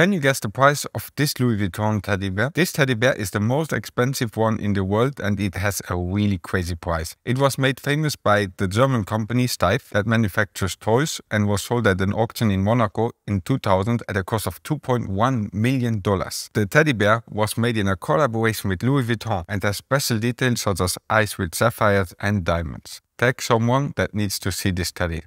Can you guess the price of this Louis Vuitton teddy bear? This teddy bear is the most expensive one in the world and it has a really crazy price. It was made famous by the German company Steiff that manufactures toys and was sold at an auction in Monaco in 2000 at a cost of 2.1 million dollars. The teddy bear was made in a collaboration with Louis Vuitton and has special details such as eyes with sapphires and diamonds. Take someone that needs to see this teddy.